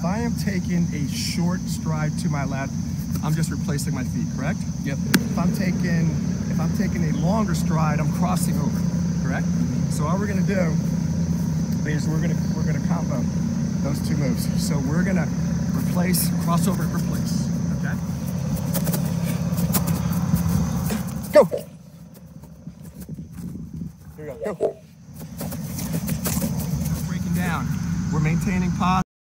If I am taking a short stride to my left, I'm just replacing my feet, correct? Yep. If I'm taking if I'm taking a longer stride, I'm crossing over, correct? Mm-hmm. So all we're gonna do is we're gonna we're gonna combo those two moves. So we're gonna replace, crossover, replace. Okay. Go. Here we go. Go. Breaking down. We're maintaining pause.